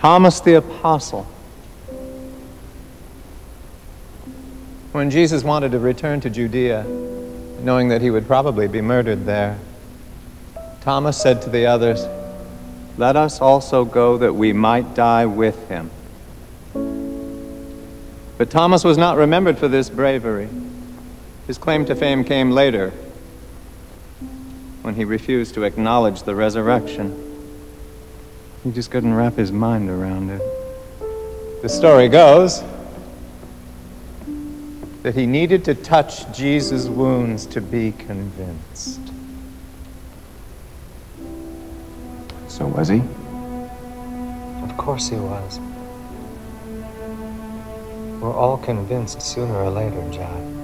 Thomas the Apostle. When Jesus wanted to return to Judea, knowing that he would probably be murdered there, Thomas said to the others, Let us also go that we might die with him. But Thomas was not remembered for this bravery. His claim to fame came later when he refused to acknowledge the resurrection. He just couldn't wrap his mind around it. The story goes that he needed to touch Jesus' wounds to be convinced. So was he? Of course he was. We're all convinced sooner or later, Jack.